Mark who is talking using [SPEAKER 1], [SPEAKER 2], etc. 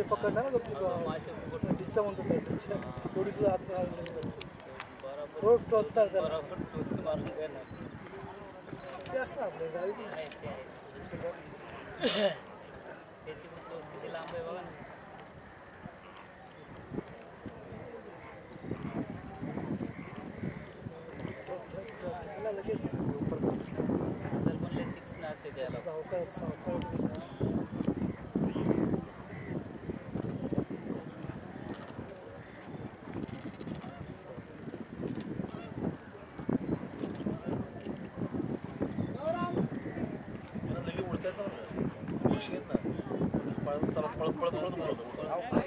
[SPEAKER 1] पकडणार ना तो डिच्चा म्हणतो त्या डिच्चा थोडीशी आत
[SPEAKER 2] बरोबर
[SPEAKER 1] रोड टोचतात त्याला
[SPEAKER 2] बरोबर टोचकी मारून देणार
[SPEAKER 1] ते असतं आपल्या गावी पण
[SPEAKER 2] आहे ते आहे
[SPEAKER 3] China. Para, para, para, para, para, para, para, para,